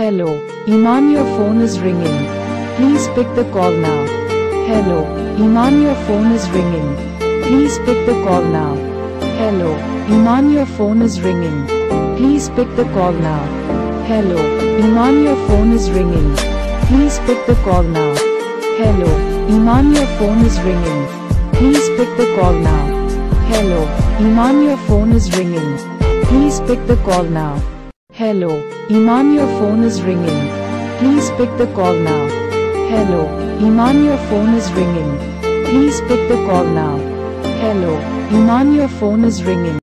Hello, Iman your phone is ringing. Please pick the call now. Hello, Iman your phone is ringing. Please pick the call now. Hello, Iman your phone is ringing. Please pick the call now. Hello, Iman your phone is ringing. Please pick the call now. Hello, Iman your phone is ringing. Please pick the call now. Hello, Iman your phone is ringing. Please pick the call now. Hello, Iman your phone is ringing. Please pick the call now. Hello, Iman your phone is ringing. Please pick the call now. Hello, Iman your phone is ringing.